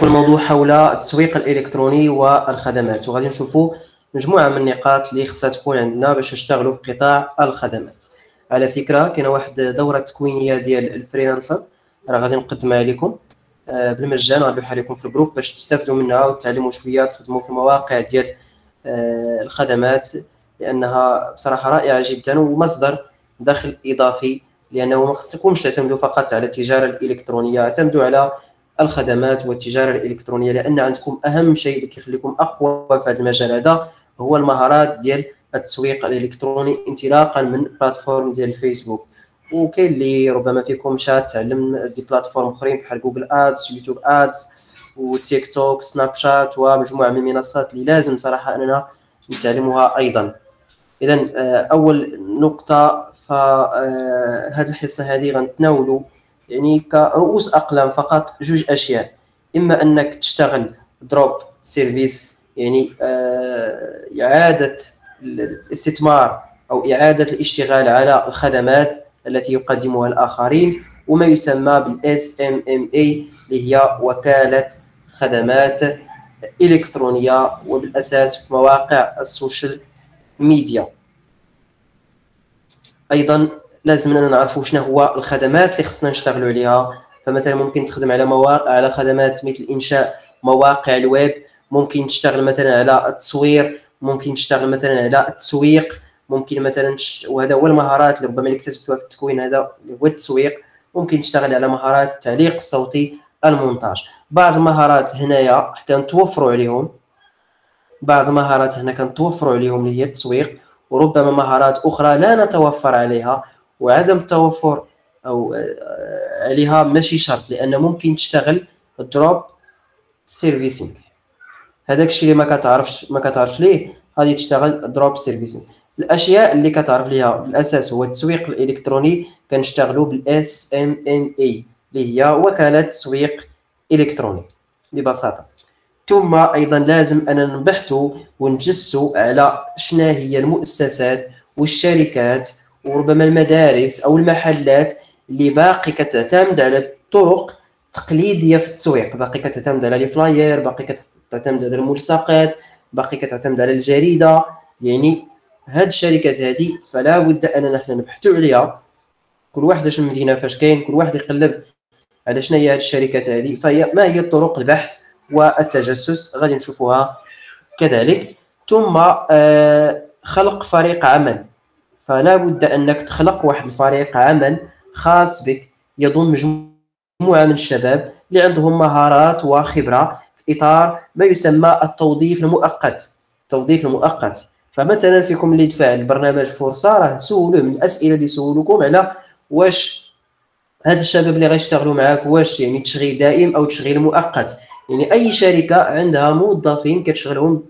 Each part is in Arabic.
يكون الموضوع حول التسويق الإلكتروني والخدمات وغادي نشوفوا مجموعة من النقاط اللي خصها تكون عندنا باش نشتغلوا في قطاع الخدمات. على فكرة كاينة واحد دورة تكوينية ديال ال freelancer راه غادي نقدمها لكم. آه، بالمجان غنلوحها لكم في ال group باش تستافدوا منها وتعلموا شوية تخدموا في المواقع ديال آه، الخدمات لأنها بصراحة رائعة جدا ومصدر دخل إضافي لأنه ما خصكمش تعتمدوا فقط على التجارة الإلكترونية اعتمدوا على الخدمات والتجارة الإلكترونية لأن عندكم أهم شيء اللي كيخليكم أقوى في هذا المجال هذا هو المهارات ديال التسويق الإلكتروني انطلاقا من plateforme ديال الفيسبوك وكاين اللي ربما فيكم مشى تعلم des plateformes أخرين بحال Google Ads YouTube Ads و TikTok Snapchat ومجموعة من المنصات اللي لازم صراحة أننا نتعلمها أيضا. اذا آه، أول نقطة آه، الحصة هذه غنتناولوا يعني كرؤوس أقلام فقط جوج أشياء. إما أنك تشتغل drop service يعني آه، إعادة الاستثمار أو إعادة الاشتغال على الخدمات التي يقدمها الآخرين وما يسمى بال SMMA اللي هي وكالة خدمات إلكترونية وبالاساس في مواقع ال social media. أيضا لازم أننا نعرفوا شنو هو الخدمات اللي خصنا نشتغلوا عليها. فمثلا ممكن تخدم على مواقع على خدمات مثل إنشاء مواقع الويب ممكن تشتغل مثلا على التصوير ممكن تشتغل مثلا على التسويق ممكن مثلا وهذا هو المهارات اللي ربما اللي اكتسبتوها في التكوين هذا هو التسويق. ممكن تشتغل على مهارات التعليق الصوتي المونتاج. بعض المهارات هنايا كنتوفروا عليهم. بعض المهارات هنا كنتوفروا عليهم اللي هي التسويق وربما مهارات أخرى لا نتوفر عليها. وعدم التوفر أو آه، عليها ماشي شرط لأن ممكن تشتغل drop servicing هذاك الشيء اللي ما كتعرفش ما كتعرفش ليه غادي تشتغل drop servicing الأشياء اللي كتعرف ليها بالأساس هو التسويق الإلكتروني كنشتغلوا بال SMMA اللي هي وكالة تسويق إلكتروني ببساطة. ثم أيضا لازم أننا نبحثوا ونجسوا على شنو هي المؤسسات والشركات وربما المدارس أو المحلات اللي باقي كتعتمد على الطرق التقليدية في التسويق. باقي كتعتمد على لي فلاير باقي كتعتمد على الملصقات باقي كتعتمد على الجريدة. يعني هاد الشركات هذه فلا بد أننا نحن نبحثوا عليها. كل واحد اش المدينة فاش كاين كل واحد يقلب على شنو هي هاد الشركات هذه فهي ما هي طرق البحث والتجسس غادي نشوفوها كذلك. ثم آه، خلق فريق عمل. فلا بد أنك تخلق واحد الفريق عمل خاص بك. يضم مجموعة من الشباب اللي عندهم مهارات وخبرة في إطار ما يسمى التوظيف المؤقت. التوظيف المؤقت. فمثلا فيكم اللي يدفع البرنامج فرصة راه سولوه من الأسئلة اللي سولوكم على واش هاد الشباب اللي غيشتغلوا معاك واش يعني تشغيل دائم أو تشغيل مؤقت. يعني أي شركة عندها موظفين كتشغلهم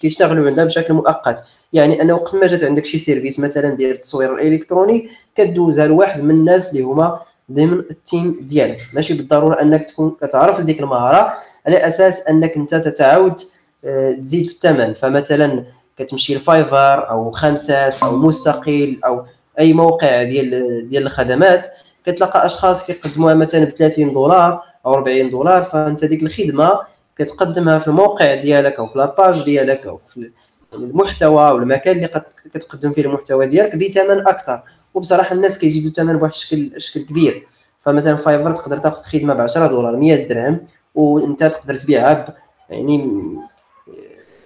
كيشتغلوا عندها بشكل مؤقت. يعني ان وقت ما جات عندك شي service مثلا ديال التصوير الإلكتروني كدوزها لواحد من الناس اللي هما ضمن ال team ديالك. ماشي بالضرورة أنك تكون كتعرف ديك المهارة على أساس أنك أنت تتعاود آه، تزيد في الثمن. فمثلا كتمشي ل Fiverr أو خمسات أو مستقل أو أي موقع ديال ديال الخدمات كتلقى أشخاص كيقدموها مثلا ب 30 دولار أو 40 دولار فأنت ديك الخدمة كتقدمها في الموقع ديالك أو في la page ديالك أو في المحتوى والمكان اللي كتقدم فيه المحتوى ديالك بثمن أكثر. وبصراحة الناس كيزيدوا الثمن بواحد الشكل شكل كبير. فمثلا Fiverr تقدر تاخذ خدمة ب 10 دولار 100 درهم وأنت تقدر تبيعها يعني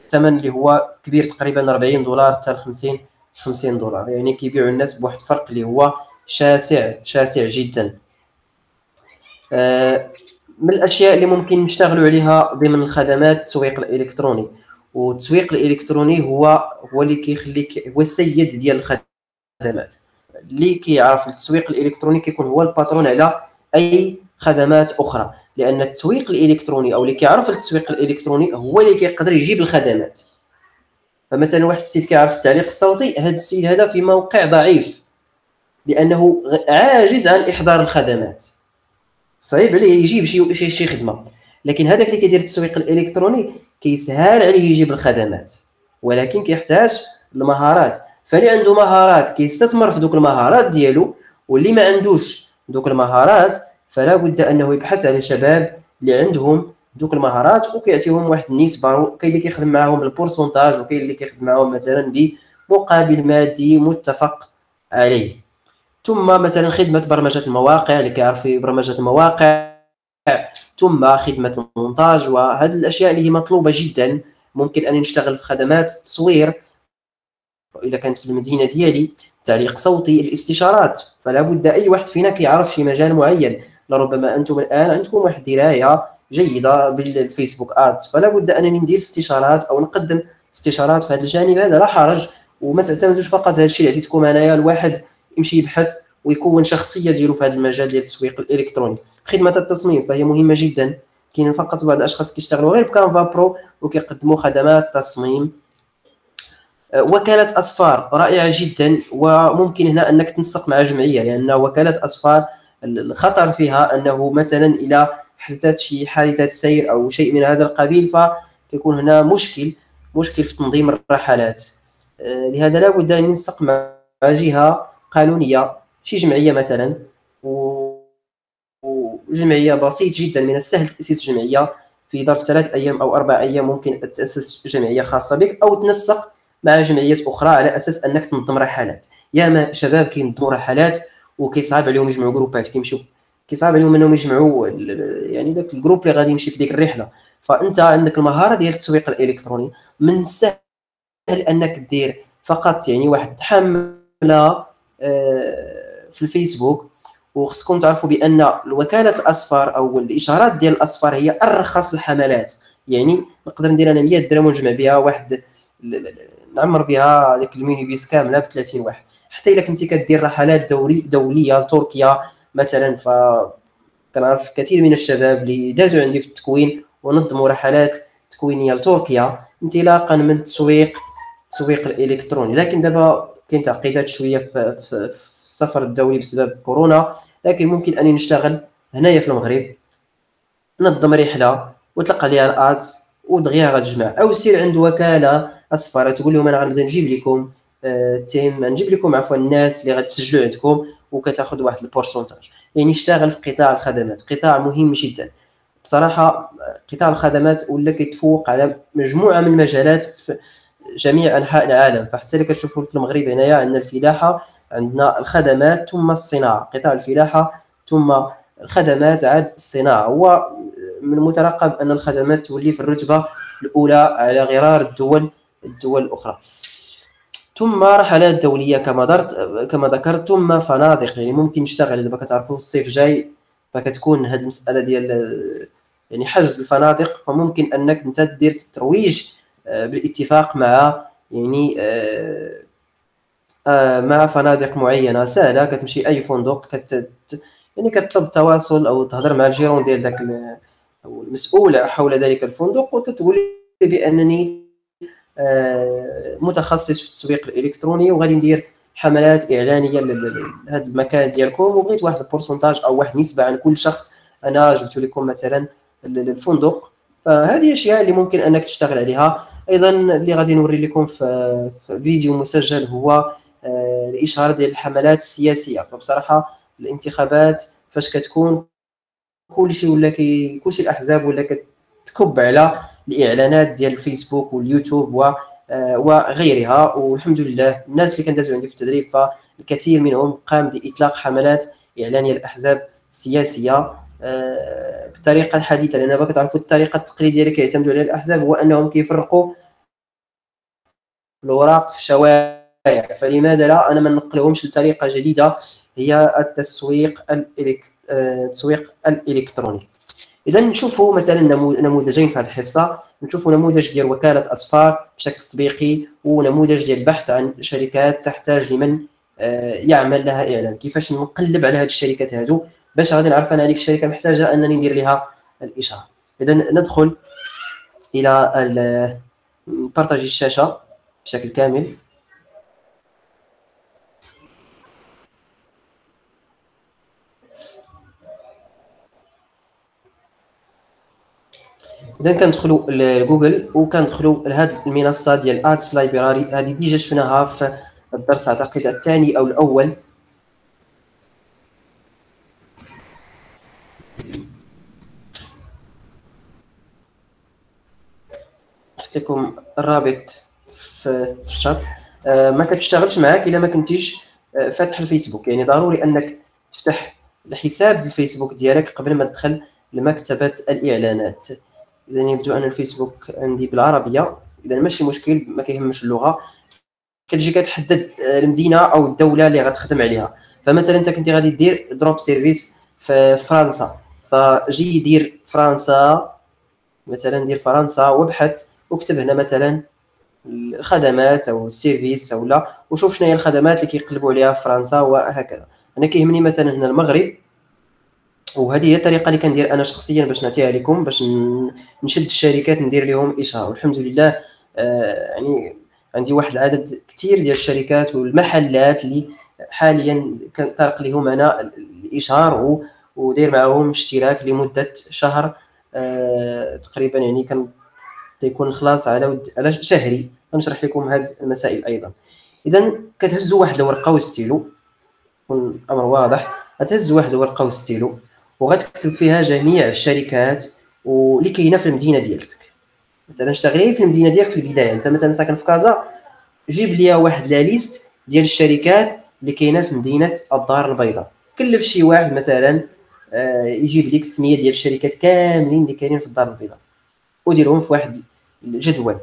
الثمن اللي هو كبير تقريبا 40 دولار حتى 50 50 دولار. يعني كيبيعوا الناس بواحد الفرق اللي هو شاسع شاسع جدا. آه، من الأشياء اللي ممكن نشتغلوا عليها ضمن الخدمات التسويق الإلكتروني. والتسويق الإلكتروني هو هو اللي كيخليك هو السيد ديال الخدمات. اللي كيعرف التسويق الإلكتروني كيكون هو الباترون على أي خدمات أخرى. لأن التسويق الإلكتروني أو اللي كيعرف التسويق الإلكتروني هو اللي كيقدر يجيب الخدمات. فمثلا واحد السيد كيعرف التعليق الصوتي هذا السيد هذا في موقع ضعيف. لأنه عاجز عن إحضار الخدمات. صعيب عليه يجيب شي شي, خدمة. لكن هذاك اللي كيدير التسويق الإلكتروني كيسهل عليه يجيب الخدمات. ولكن كيحتاج المهارات. فاللي عنده مهارات كيستثمر في دوك المهارات ديالو واللي ما عندوش دوك المهارات فلا بد أنه يبحث على شباب اللي عندهم دوك المهارات وكيعطيهم واحد النسبة كاين اللي كيخدم معاهم بالبورسونتاج وكاين اللي كيخدم معاهم مثلا بمقابل مادي متفق عليه. ثم مثلا خدمة برمجة المواقع اللي كيعرف في برمجة المواقع. ثم خدمة المونتاج وهذه الأشياء اللي هي مطلوبة جدا. ممكن أن نشتغل في خدمات التصوير اذا كانت في المدينة ديالي تعليق صوتي الاستشارات. فلا بد أي واحد فينا كيعرف شي مجال معين. لربما أنتم الآن عندكم واحد دراية جيدة بالفيسبوك آدز. فلا بد أنني ندير استشارات أو نقدم استشارات في هذا الجانب. هذا لا حرج وما تعتمدوش فقط هذا الشيء اللي عطيتكم انايا الواحد يمشي يبحث ويكون شخصية ديالو في هذا المجال ديال التسويق الإلكتروني. خدمة التصميم فهي مهمة جدا. كاين فقط بعض الأشخاص كيشتغلوا غير بكانفا برو وكيقدموا خدمات تصميم. أه، وكالة اصفار رائعة جدا وممكن هنا أنك تنسق مع جمعية لأن وكالة اصفار الخطر فيها أنه مثلا إلى حدثت شي حادثة سير أو شيء من هذا القبيل فيكون هنا مشكل مشكل في تنظيم الرحلات. أه، لهذا لا بد أن ننسق مع جهة قانونية شي جمعية مثلا وجمعيه بسيط جدا من السهل تأسيس جمعية. في ظرف ثلاث أيام أو أربع أيام ممكن تأسس جمعية خاصة بك أو تنسق مع جمعيات أخرى على أساس أنك تنظم رحلات. ياما شباب كينظموا رحلات وكيصعب عليهم يجمعوا جروبات كيمشيو. كيصعب عليهم إنهم يجمعوا يعني داك ال groupe اللي غادي يمشي في ديك الرحلة. فأنت عندك المهارة ديال التسويق الإلكتروني. من السهل أنك دير فقط يعني واحد حملة في الفيسبوك وخصكم تعرفوا بأن وكالة الأسفار أو الإشهارات ديال الأسفار هي أرخص الحملات. يعني نقدر ندير أنا 100 درهم ونجمع بها واحد نعمر بها ديك ال minibus كاملة ب 30 واحد. حتى إلا كنتي كدير رحلات دوري دولية لتركيا مثلا ف كنعرف كثير من الشباب اللي دازوا عندي في التكوين ونظموا رحلات تكوينية لتركيا انطلاقا من التسويق التسويق الإلكتروني. لكن دابا كاين تعقيدات شوية في, في, في السفر الدولي بسبب كورونا لكن ممكن أني نشتغل هنايا في المغرب نظم رحلة وتلقى عليها الادز ودغيا غتجمع أو سير عند وكالة أصفر تقول لهم أنا غنبدا نجيب لكم آه تيم نجيب لكم عفوا الناس اللي غتسجلوا عندكم وكتاخذ واحد ال pourcentage. يعني اشتغل في قطاع الخدمات قطاع مهم جدا. بصراحة قطاع الخدمات ولا كيتفوق على مجموعة من المجالات في جميع أنحاء العالم. فحتى اللي كتشوفوا في المغرب هنايا عندنا الفلاحة عندنا الخدمات ثم الصناعة. قطاع الفلاحة ثم الخدمات عاد الصناعة. هو من المترقب أن الخدمات تولي في الرتبة الأولى على غرار الدول الدول الأخرى. ثم رحلات دولية كما درت كما ذكرت ثم فنادق. يعني ممكن نشتغل. دابا كتعرفوا الصيف جاي فكتكون هذه المسألة ديال يعني حجز الفنادق. فممكن أنك أنت دير ترويج آه، بالاتفاق مع يعني آه، آه، مع فنادق معينة. سهلة كتمشي أي فندق كت يعني كتطلب التواصل أو تهضر مع الجيرون ديال داك أو المسؤول حول ذلك الفندق وتتقول بأنني متخصص في التسويق الإلكتروني وغادي ندير حملات إعلانية لهذا المكان ديالكم. وبغيت واحد البورسونتاج أو واحد نسبة عن كل شخص أنا جبت لكم مثلا الفندق فهذه أشياء اللي ممكن أنك تشتغل عليها. أيضا اللي غادي نوري لكم في, فيديو مسجل هو آه، الاشهار ديال الحملات السياسية. فبصراحة الانتخابات فاش كتكون كلشي ولا كي كلشي الأحزاب ولا كتكب على الإعلانات ديال الفيسبوك واليوتيوب و آه، وغيرها. والحمد لله الناس اللي كندازوا عندي في التدريب فالكثير منهم قام بإطلاق حملات اعلانيه للاحزاب السياسية. بالطريقة الحديثه لأن دابا كتعرفوا الطريقة التقليدية اللي كيعتمدوا عليها الأحزاب هو أنهم كيفرقوا الاوراق في الشوارع. فلماذا لا؟ أنا ما نقلهمش لطريقة جديدة هي التسويق. آه، التسويق الإلكتروني. إذا نشوفوا مثلا نموذجين في هذه الحصة. نشوفوا نموذج ديال وكالة اصفار بشكل تطبيقي ونموذج ديال البحث عن شركات تحتاج لمن آه، يعمل لها إعلان. كيفاش نقلب على هذه الشركات هذو باش غادي نعرف أنا هذيك الشركة محتاجة أنني ندير لها الإشارة. اذا ندخل إلى بارطاجي الشاشة بشكل كامل. اذا كندخلوا لجوجل وكندخلوا لهذه المنصة ديال Ads Library هذه déjà شفناها في الدرس أعتقد الثاني أو الأول. نحط لكم الرابط في الشات. آه، ما كتشتغلش معاك إلا ما كنتيش آه، فاتح الفيسبوك. يعني ضروري أنك تفتح الحساب الفيسبوك ديالك قبل ما تدخل لمكتبة الإعلانات. اذا يبدو أن الفيسبوك عندي بالعربية. اذا ماشي مشكل ما كيهمش اللغة. كتجي كتحدد آه، المدينة أو الدولة اللي غتخدم عليها. فمثلا أنت كنتي غادي دير drop service في فرنسا. فجي دير فرنسا مثلا دير فرنسا وابحث واكتب هنا مثلا الخدمات أو ال service أو لا وشوف شنو هي الخدمات اللي كيقلبوا عليها في فرنسا وهكذا. أنا كيهمني مثلا هنا المغرب وهذه هي الطريقة اللي كندير أنا شخصيا باش نعطيها لكم باش نشد الشركات ندير لهم إشهار. والحمد لله آه يعني عندي واحد العدد كثير ديال الشركات والمحلات اللي حاليا كنطرق لهم أنا الإشهار وداير معاهم اشتراك لمدة شهر آه تقريبا يعني كان تيكون الخلاص على ود... على شهري. غنشرح لكم هاد المسائل أيضا. اذا كتهزوا واحد الورقة وستيلو يكون الأمر واضح. غتهز واحد الورقة وستيلو وغتكتب فيها جميع الشركات واللي كاينة في المدينة ديالتك. مثلا اشتغلي في المدينة ديالك في البداية. أنت مثلا ساكن في كازا جيب لي واحد لا ليست ديال الشركات اللي كاينة في مدينة الدار البيضاء. كلف شي واحد مثلا آه، يجيب لك السمية ديال الشركات كاملين اللي كاينين في الدار البيضاء. وديرهم في واحد الجدول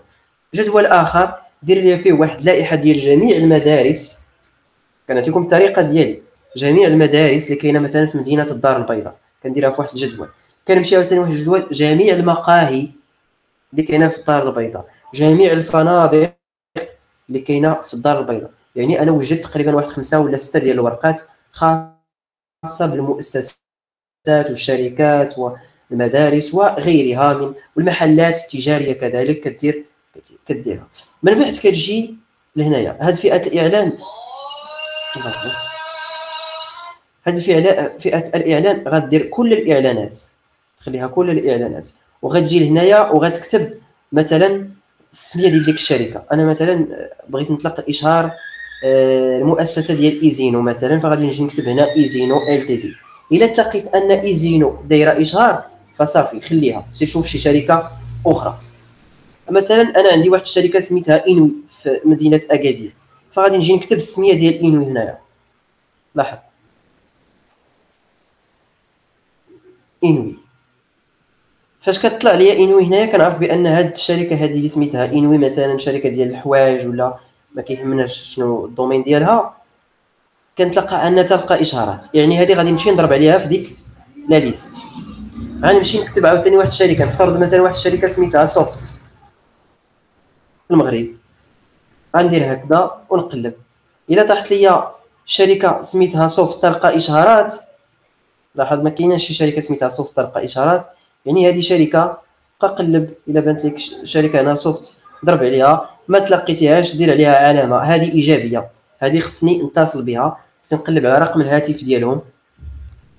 جدول آخر دير لي فيه واحد اللائحه ديال جميع المدارس. كنعطيكم الطريقة ديالي جميع المدارس اللي كاينة مثلا في مدينة الدار البيضاء. كنديرها في واحد الجدول. كنمشي عاوتاني واحد الجدول جميع المقاهي اللي كاينة في الدار البيضاء. جميع الفنادق اللي كاينة في الدار البيضاء. يعني أنا وجدت تقريبا واحد خمسة ولا ستة ديال الورقات خاصة بالمؤسسات والشركات والمدارس وغيرها من والمحلات التجارية كذلك كدير كديرها. من بعد كتجي لهنايا. هاد فئة الاعلان هاد فئة فئة الإعلان غدير كل الإعلانات. تخليها كل الإعلانات. وغتجي لهنايا وغتكتب مثلا السمية ديال ديك الشركة. أنا مثلا بغيت نطلق إشهار آه، المؤسسة ديال إيزينو مثلا فغادي نجي نكتب هنا إيزينو LTD. إلا تلقيت أن إيزينو دايرة إشهار فصافي خليها. سير شوف شي شركة أخرى. مثلا أنا عندي واحد الشركة سميتها إنوي في مدينة اكادير فغادي نجي نكتب السمية ديال إنوي هنايا. لاحظ. إنوي. فاش كتطلع ليا إنوي هنايا كنعرف بأن هاد الشركة هذه اللي سميتها إنوي مثلا شركة ديال الحوايج ولا ما كيهمناش شنو ال domaine ديالها كنتلقى أن تلقى إشهارات. يعني هذه غادي نمشي نضرب عليها في ديك la liste غنمشي نكتب عاوتاني واحد الشركة نفترض مثلا واحد الشركة سميتها سوفت في المغرب. غندير هكذا ونقلب. إلا طاحت ليا شركة سميتها سوفت طالقة اشهارات لاحظ ما كايناش شي شركة سميتها سوفت طالقة اشهارات يعني هذه شركة بقى قلب إلا بانت لك شركة هنا سوفت ضرب عليها. ما تلقيتيهاش دير عليها علامة. هذه إيجابية. هذه خصني نتصل بها. خصني نقلب على رقم الهاتف ديالهم.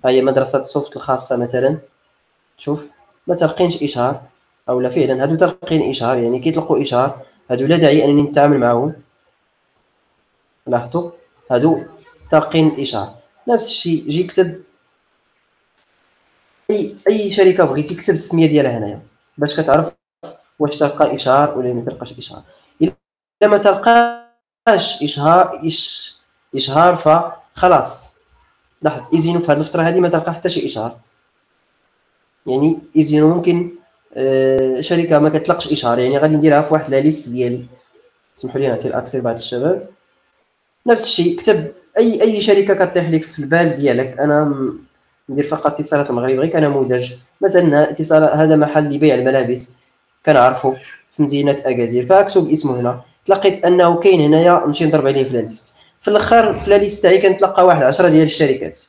ها هي مدرسة سوفت الخاصة مثلا. شوف ما تلقينش إشهار أو لا فعلا هادو طالقين إشهار يعني كيطلقوا إشهار هادو لا داعي أنني نتعامل معاهم. لاحظتوا هادو طالقين إشهار. نفس الشيء جي كتب أي أي شركة بغيتي كتب السمية ديالها هنايا باش كتعرف واش طالقة إشهار ولا ما طالقاش إشهار. إلا ما طالقاش إشهار إش إشهار فخلاص. لاحظ ايزينو في هذه الفترة هذه ما طالقة حتى شي إشهار. يعني ايزينو ممكن آه شركة ما كتطلقش اشهار يعني غادي نديرها في واحد la liste ديالي. سمحوا لي نعطي l'accès لبعض الشباب. نفس الشيء كتب أي أي شركة كطيح لك في البال ديالك. أنا ندير فقط اتصالات المغرب غير كنموذج مثلا اتصال هذا محل لبيع الملابس كنعرفو في مدينة اكادير فأكتب اسمه هنا. تلقيت أنه كاين هنايا نمشي نضرب عليه في liste. في الآخر في liste تاعي كنتلقى واحد 10 ديال الشركات.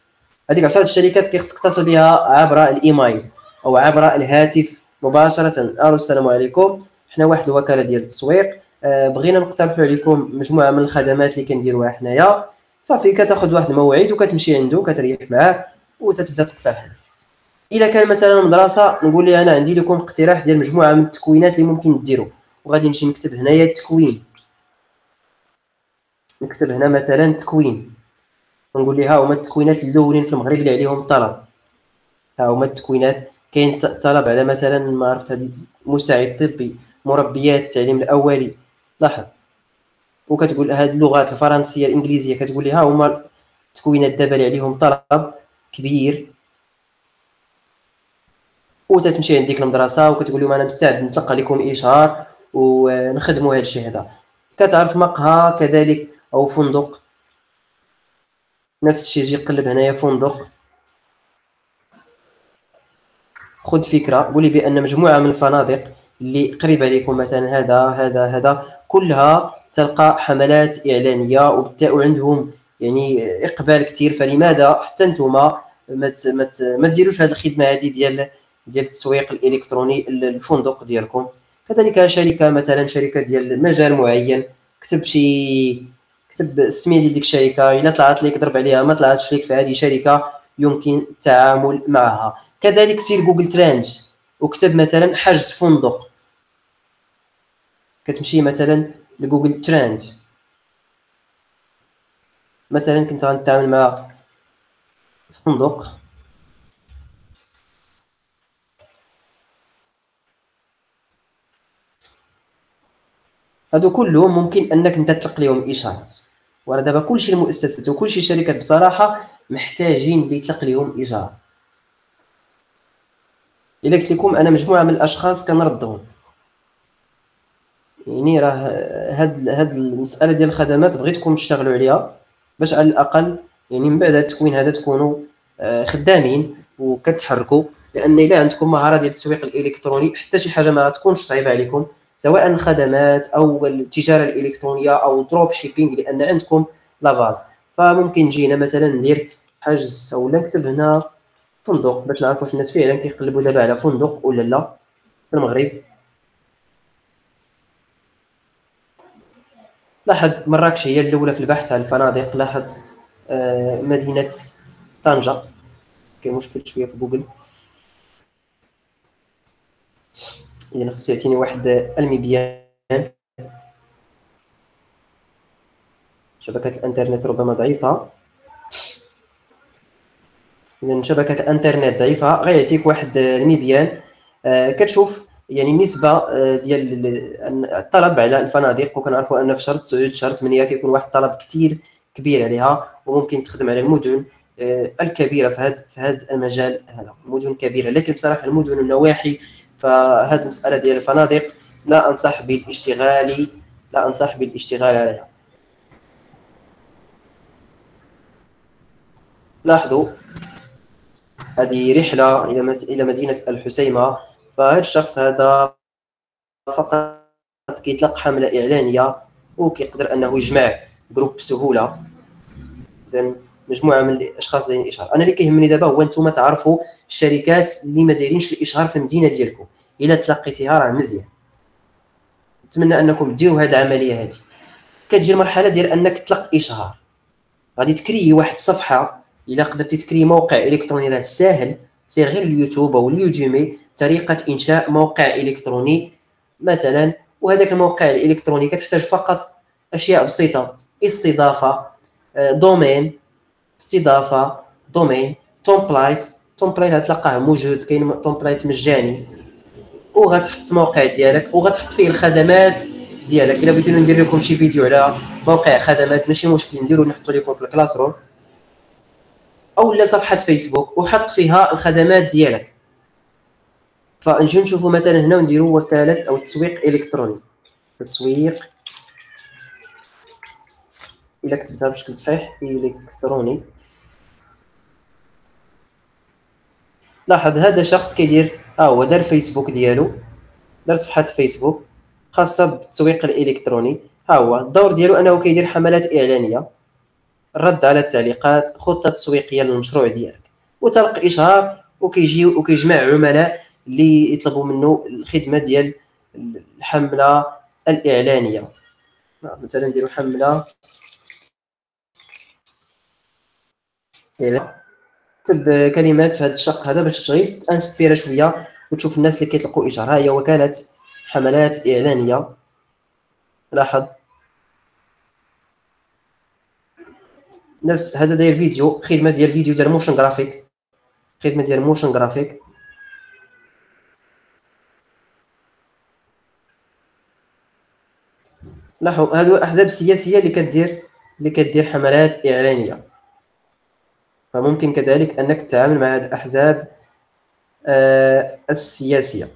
هذيك 10 الشركات كيخصك تتصل بها عبر الإيميل. أو عبر الهاتف مباشرة. ألو السلام عليكم. حنا واحد الوكالة ديال التسويق. آه، بغينا نقترحوا عليكم مجموعة من الخدمات اللي كنديروها حنايا. صافي كتاخذ واحد الموعد وكتمشي عنده كتريح معاه وتتبدأ تقترح الا كان مثلا مدرسه نقول لي أنا عندي لكم اقتراح ديال مجموعة من التكوينات اللي ممكن ديروا وغادي نمشي نكتب هنايا التكوين. نكتب هنا مثلا تكوين نقول لي ها هما التكوينات الأولين في المغرب اللي عليهم الطلب ها هما التكوينات كاين طلب على مثلا ما عرفت مساعد طبي مربيات التعليم الأولي. لاحظ. وكتقول هاد اللغات الفرنسية الإنجليزية كتقول لي ها هما التكوينات دابا اللي عليهم طلب كبير. وتتمشي عندك المدرسة وكتقول لهم أنا مستعد نتلقى لكم إشهار ونخدموا هذا الشيء هذا. كتعرف مقهى كذلك أو فندق. نفس الشيء يجي يقلب هنايا فندق. خذ فكرة قولي بأن مجموعة من الفنادق اللي قريبة لكم مثلا هذا هذا هذا كلها تلقى حملات إعلانية وعندهم يعني إقبال كثير فلماذا حتى نتوما ما ما ديروش هذه الخدمة هذه ديال ديال التسويق الإلكتروني للفندق ديالكم؟ كذلك شركة مثلا شركة ديال مجال معين كتب شي كتب السمية ديال ديك الشركة إلا طلعت لك ضرب عليها ما طلعتش لك فهذه شركه يمكن التعامل معها. كذلك سير Google Trends وكتب مثلا حجز فندق. كتمشي مثلا ل Google Trend مثلا كنت غنتعامل مع فندق. هادو كلهم ممكن أنك أنت تطلق لهم إشارات. وراه دابا كلشي المؤسسات وكلشي الشركات بصراحة محتاجين اللي يطلق لهم اشاره إلا قلت لكم أنا مجموعة من الأشخاص كنردهم. يعني راه هاد هاد المسألة ديال الخدمات بغيتكم تشتغلوا عليها باش على الأقل يعني من بعد التكوين هذا تكونوا آه، خدامين وكتحركوا. لأن إلا عندكم مهارة ديال التسويق الإلكتروني حتى شي حاجة ما تكونش صعيبة عليكم سواء الخدمات أو التجارة الإلكترونية أو dropshipping لأن عندكم la base فممكن جينا مثلا ندير حجز أو نكتب هنا فندق باش نعرفوا واش الناس فعلا كيقلبوا دابا على فندق ولا لا في المغرب. لاحظ مراكش هي الأولى في البحث عن الفنادق. لاحظ آه، مدينة طنجة. كاين مشكل شوية في جوجل. إذا خصو يعطيني واحد المبيان شبكة الإنترنت ربما ضعيفة. اذا شبكة الانترنت ضعيفة غيعطيك واحد المبيان آه كتشوف يعني النسبة آه، ديال الطلب على الفنادق وكنعرفوا أن في شهر 9 شهر 8 كيكون واحد الطلب كثير كبير عليها وممكن تخدم على المدن آه، الكبيرة في هذا في هذا المجال هذا مدن كبيرة. لكن بصراحة المدن النواحي فهذه المسألة ديال الفنادق لا أنصح بالاشتغال لا أنصح بالاشتغال عليها. لاحظوا هذه رحلة إلى إلى مدينة الحسيمة. فهاد الشخص هذا فقط كيطلق حملة إعلانية وكيقدر أنه يجمع groupe بسهولة. مجموعة من الأشخاص دايرين الإشهار. أنا اللي كيهمني دابا هو أنتم تعرفوا الشركات اللي ما دايرينش الإشهار في المدينة ديالكم. إلا تلقيتيها راه مزيان. نتمنى أنكم ديروا هذه العملية هذه. كتجي المرحلة ديال أنك تطلق إشهار. غادي تكري واحد الصفحه إلا قدرتي تكري موقع إلكتروني راه ساهل. سير غير اليوتيوب أو ال Udemy طريقة إنشاء موقع إلكتروني مثلا. وهذاك الموقع الإلكتروني كتحتاج فقط أشياء بسيطة استضافة آه، domaine استضافة domaine template template غتلقاه موجود كاين template مجاني. وغتحط الموقع ديالك وغتحط فيه الخدمات ديالك. إلا بغيتو ندير لكم شي فيديو على موقع خدمات ماشي مشكل. نديرو نحطو لكم في ال Classroom أو لا صفحة فيسبوك وحط فيها الخدمات ديالك. فنجي نشوفوا مثلا هنا ونديروا وكالة أو تسويق إلكتروني. تسويق إلا كتبتها بشكل صحيح إلكتروني. لاحظ هذا شخص كيدير ها هو دار فيسبوك ديالو دار صفحة فيسبوك خاصة بالتسويق الإلكتروني. ها هو الدور ديالو أنه كيدير حملات إعلانية. الرد على التعليقات خطة تسويقية للمشروع ديالك. وتلقى إشهار وكيجي وكيجمع عملاء اللي يطلبوا منه الخدمة ديال الحملة الإعلانية. مثلا نديروا حملة. كتب كلمات في هذا الشق هذا باش تغير تانسبيرا شوية وتشوف الناس اللي كيطلقوا اشاره ها هي وكالة حملات إعلانية. لاحظ. نفس هذا داير فيديو خدمة ديال فيديو ديال motion graphic خدمة ديال motion graphic لاحظوا هادو الاحزاب السياسيه اللي كدير اللي كدير حملات إعلانية. فممكن كذلك أنك تتعامل مع هذه الأحزاب آه السياسية.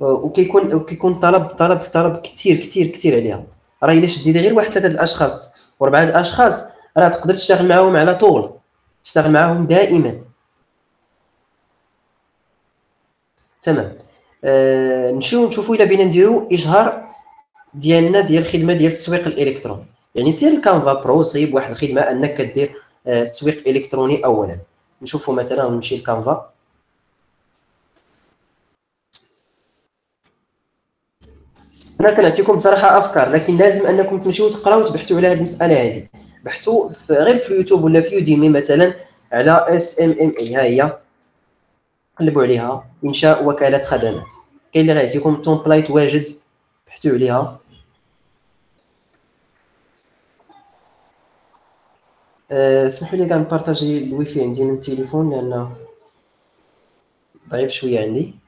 وكيكون وكيكون طلب طلب طلب كثير كثير كثير عليها. راه الا شديتي غير واحد ثلاثة الأشخاص. وربعة الأشخاص راه تقدر تشتغل معاهم على طول. تشتغل معاهم دائما. تمام. آه نمشيو نشوفوا إلا بينا نديرو إشهار ديالنا ديال الخدمة ديال التسويق الإلكتروني. يعني سير ال Canva Pro صيب واحد الخدمة أنك كدير آه تسويق إلكتروني اولا. نشوفوا مثلا نمشي ل Canva أنا كنعطيكم بصراحة أفكار لكن لازم أنكم تمشيو تقراو وتبحثوا على هذه المسألة هذه. بحثوا غير في اليوتيوب ولا في Udemy مثلا على SMMA ها هي. قلبوا عليها. انشاء وكالة خدمات. كاين اللي غيعطيكم template واجد. بحثوا عليها. أه، اسمحوا لي كاع نبارطاجي الويفي عندي من التليفون لأن ضعيف شوية عندي.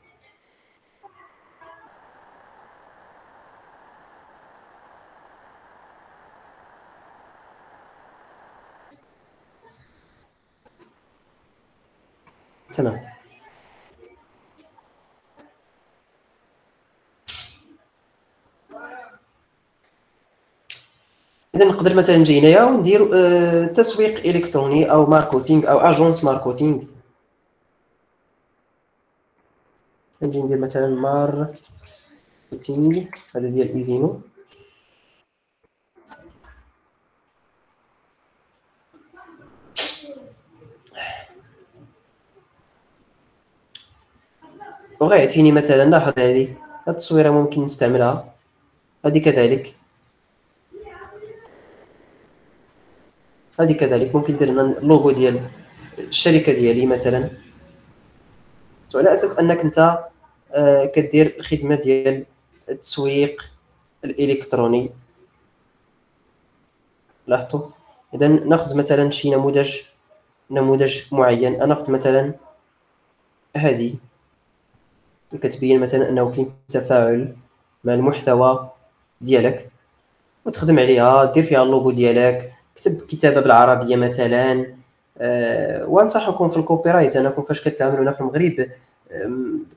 تمام اذا نقدر مثلا نجي هنايا وندير آه تسويق إلكتروني أو marketing أو agence marketing نجي ندير مثلا marketing هذا ديال إيزينو. وغيعطيني مثلا لاحظ هذه. التصويرة ممكن نستعملها. هذه كذلك. هذه كذلك. ممكن ندير لنا اللوغو ديال الشركة ديالي مثلا. على أساس أنك أنت آه، كدير الخدمة ديال التسويق الإلكتروني. لاحظتوا؟ اذا نأخذ مثلا شي نموذج نموذج معين. أنا ناخذ مثلا هذه. كتبين مثلا أنه كاين تفاعل مع المحتوى ديالك وتخدم عليها دير فيها اللوغو ديالك كتب كتابة بالعربية مثلا. أه وأنصحكم في ال copyright أنكم فاش كتعاملوا هنا في المغرب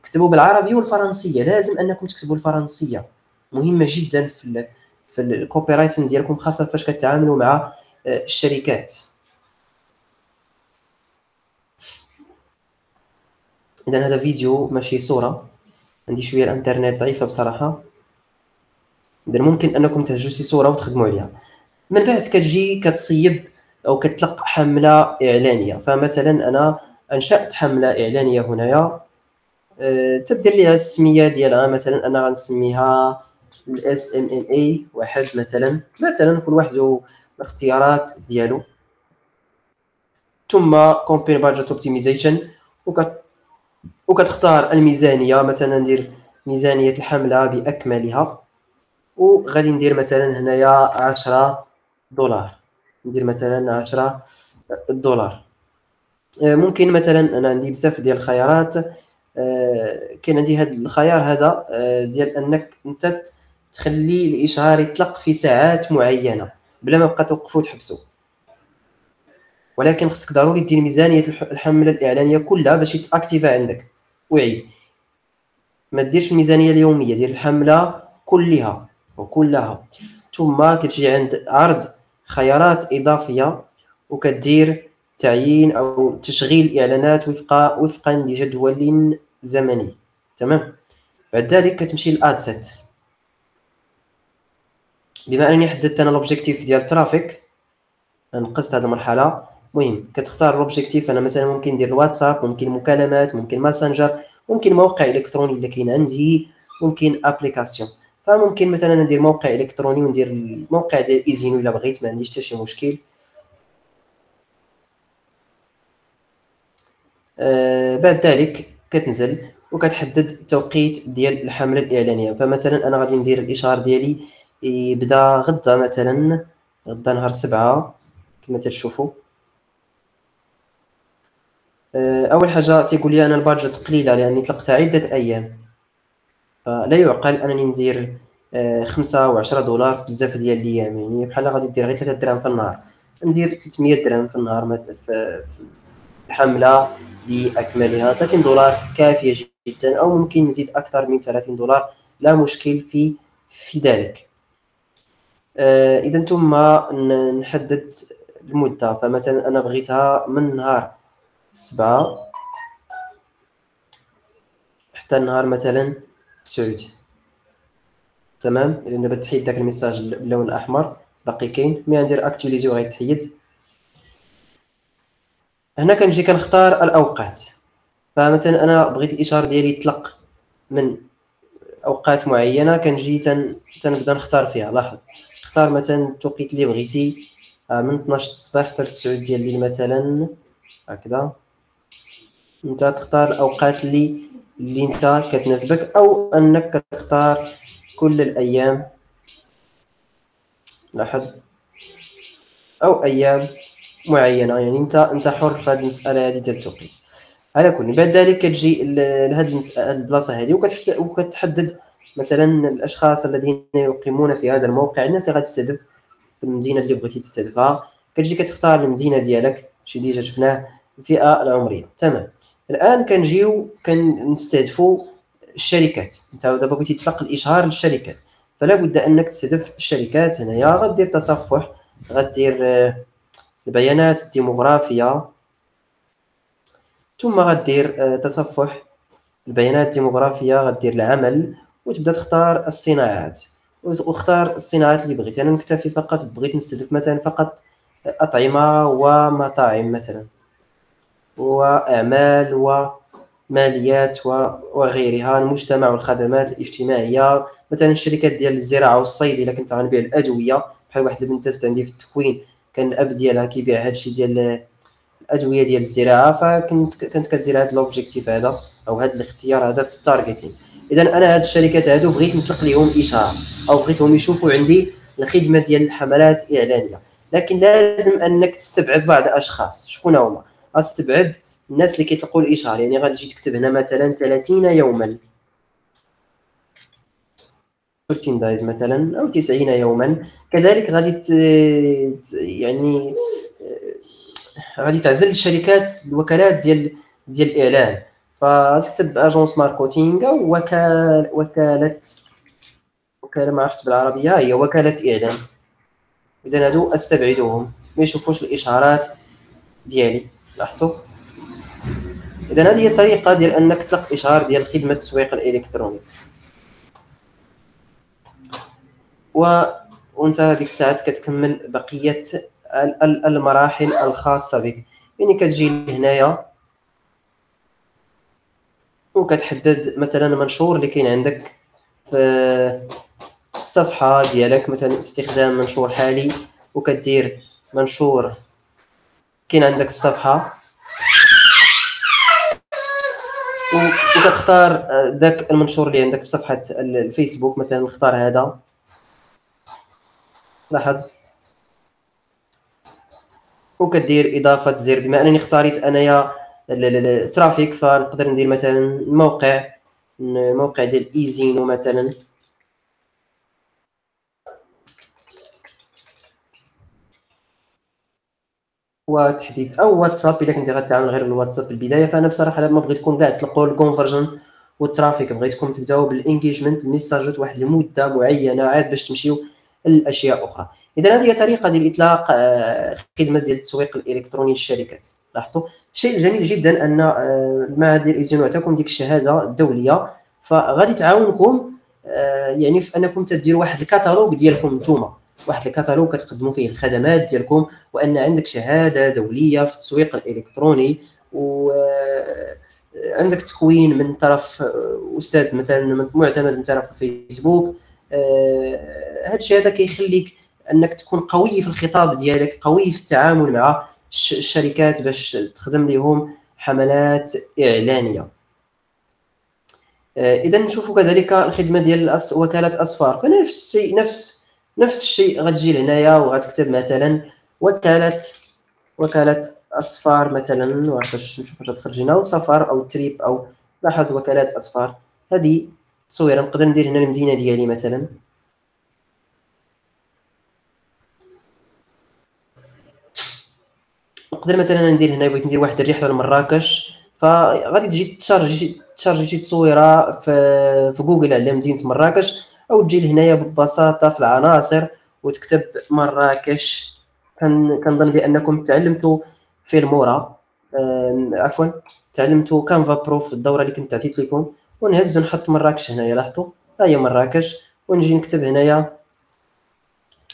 كتبوا بالعربيه والفرنسية. لازم أنكم تكتبوا الفرنسية. مهمة جدا في في ال copyright ديالكم خاصة فاش كتعاملوا مع آه، الشركات. اذا هذا فيديو ماشي صورة. عندي شوية الإنترنت ضعيفة بصراحة. اذا ممكن أنكم تهجوا شي صورة وتخدموا عليها. من بعد كتجي كتصيب أو كتطلق حملة إعلانية. فمثلا أنا أنشأت حملة إعلانية هنايا. أه تدير ليها السمية ديالها. مثلا أنا غنسميها ال SMMA واحد مثلا. مثلا كل واحد الاختيارات ديالو. ثم campaign budget optimization وكت وكتختار الميزانية مثلا ندير ميزانية الحملة بأكملها وغادي ندير مثلا هنايا 10 دولار. ندير مثلا 10 دولار. آه، ممكن مثلا أنا عندي بزاف ديال الخيارات. آه، كاين عندي هذا الخيار هذا آه، ديال أنك أنت تخلي الاشعار يطلق في ساعات معينة بلا ما بقى توقفوا وتحبسوا ولكن خصك ضروري دير ميزانية الحمله الإعلانية كلها باش يتأكتيفا عندك. وعيد ما ديرش الميزانية اليومية دير الحملة كلها وكلها. ثم كتجي عند عرض خيارات إضافية وكدير تعيين أو تشغيل إعلانات وفق وفقا لجدول زمني. تمام؟ بعد ذلك كتمشي ل ad set بما أنني حددت أنا l'objectif ديال ال traffic نقصت هذه المرحلة مهم كتختار l'objectif أنا مثلا ممكن ندير الواتساب ممكن مكالمات ممكن ماسنجر ممكن موقع إلكتروني اللي كاين عندي ممكن application. فممكن مثلا ندير موقع إلكتروني وندير الموقع ديال ايزينو إلا بغيت ما عنديش حتى شي مشكل. آه بعد ذلك كتنزل وكتحدد التوقيت ديال الحملة الإعلانية. فمثلا أنا غادي ندير الاشهار ديالي يبدأ غدا مثلا غدا نهار سبعة كما تشوفوا. أول حاجة تيقول لي أنا البادجت قليلة لأني طلقتها عدة أيام. فلا يعقل أنني ندير آه، خمسة وعشرة دولار بزاف ديال الأيام. يعني بحال غادي دير غير ثلاثة دراهم في النهار. ندير 300 درهم في النهار في الحملة باكملها 30 دولار كافية جدا أو ممكن نزيد أكثر من 30 دولار. لا مشكل في في ذلك. آه، إذا ثم نحدد المدة. فمثلا أنا بغيتها من نهار سبعة حتى نهار مثلا تسعود تمام؟ إذا دابا تحيد داك الميساج باللون الأحمر باقي كاين. مي ندير اكتواليزي وغيتحيد هنا كنجي كنختار الأوقات. فمثلا أنا بغيت الإشارة ديالي يطلق من أوقات معينة كنجي تن... تنبدا نختار فيها. لاحظ. اختار مثلا التوقيت اللي بغيتي آه، من 12 الصباح حتى 9 ديال الليل مثلا. هكذا. انت تختار الاوقات اللي اللي انت كتناسبك أو انك كتختار كل الأيام. لاحظ. أو أيام معينة يعني انت انت حر في هذه المسألة هذه ديال التوقيت. على كل بعد ذلك كتجي لهذه المساله البلاصة هذه وكتحدد مثلا الأشخاص الذين يقيمون في هذا الموقع الناس اللي غتستهدف في المدينة اللي بغيتي تستهدفها. كتجي كتختار المدينة ديالك شي ديجا شفناه. الفئه العمريه تمام. الآن كنجيو كنستهدفوا الشركات. انت دابا بغيتي تطلق الإشهار للشركات. فلا بد أنك تستهدف الشركات هنايا. غدير تصفح غدير آه، البيانات الديموغرافيه ثم غدير آه، تصفح البيانات الديموغرافيه غدير العمل وتبدا تختار الصناعات. واختار الصناعات اللي بغيتي. أنا نكتفي فقط بغيت نستهدف مثلا فقط أطعمة ومطاعم مثلا. وأعمال وماليات وغيرها. المجتمع والخدمات الاجتماعية. مثلا الشركات ديال الزراعة والصيد إلا كنت غنبيع الأدوية بحال واحد البنت عندي في التكوين كان الأب ديالها كيبيع هادشي ديال الأدوية ديال الزراعة فكنت كنت كدير هذا l'objectif هذا أو هذا الاختيار هذا في ال targeting اذا أنا هاد الشركات هادو بغيت نطلق لهم إشهار أو بغيتهم يشوفوا عندي الخدمة ديال الحملات الإعلانية. لكن لازم أنك تستبعد بعض الأشخاص. شكون هما؟ غتستبعد الناس اللي كيطلقوا الاشهار يعني غتجي تكتب هنا مثلا 30 يوما. 30 دايز مثلا أو 90 يوما. كذلك غادي يعني غادي تعزل الشركات الوكالات ديال ديال الإعلان. فتكتب أجونس ماركتينغ أو وكاله وكاله وكالة ما عرفت بالعربية. هي وكالة إعلان. اذا هادو استبعدوهم ما يشوفوش الاشعارات ديالي. لاحظتوا؟ اذا هذه هي الطريقة ديال أنك تطلق اشعار ديال خدمة التسويق الإلكتروني. و وأنت هذيك الساعات كتكمل بقية المراحل الخاصة بك. يعني كتجي هنايا وكتحدد مثلا المنشور اللي كاين عندك في الصفحة ديالك مثلا استخدام منشور حالي وكدير منشور كاين عندك في الصفحه وكتختار ذاك المنشور اللي عندك في صفحة الفيسبوك مثلا نختار هذا. لاحظ. وكدير إضافة زر. بما أنني اختاريت أنايا ال traffic فنقدر ندير مثلا موقع موقع ديال ايزينو مثلا. وتحديد. أو واتساب إلا كنتي غتعامل غير بالواتساب في البداية. فأنا بصراحة ما بغيتكم كاع تلقوا ال conversion وال traffic بغيتكم تبداو بال engagement الميساجات واحد المدة معينة عاد باش تمشيو لأشياء أخرى. إذا هذه طريقة ديال إطلاق آه، خدمة ديال التسويق الإلكتروني للشركات. لاحظتوا؟ الشيء الجميل جدا أن المعهد ديال ايزينو عطاكم ديك الشهادة الدولية. فغادي تعاونكم آه، يعني في أنكم تديروا واحد الكتالوج ديالكم نتوما. واحد الكتالوج كتقدموا فيه الخدمات ديالكم وأن عندك شهادة دولية في التسويق الإلكتروني و آه، عندك تكوين من طرف أستاذ مثلا معتمد من طرف فيسبوك هذا الشيء هذا كيخليك أنك تكون قوي في الخطاب ديالك قوي في التعامل مع الشركات باش تخدم لهم حملات إعلانية. آه، اذا نشوفوا كذلك الخدمة ديال وكالة أصفار. فنفس الشيء نفس نفس الشيء غتجي لهنايا وغتكتب مثلا وكاله وكالة أصفار مثلا واش نشوف واش تخرج لنا أو سفر أو تريب أو لاحظ وكالات أصفار. هذه تصويره نقدر ندير هنا المدينة ديالي مثلا. نقدر مثلا ندير هنا بغيت ندير واحد الرحلة لمراكش. فغادي تجي تشارجي تشارجي شي تصويره في في جوجل على مدينة مراكش. أو تجي لهنايا ببساطه في العناصر وتكتب مراكش. كنظن بأنكم تعلمتوا في المورا آه عفوا تعلمتوا كانفا برو في الدورة اللي كنت عطيت لكم. ونهز ونحط مراكش هنايا لاحظتوا؟ ها هي مراكش. ونجي نكتب هنايا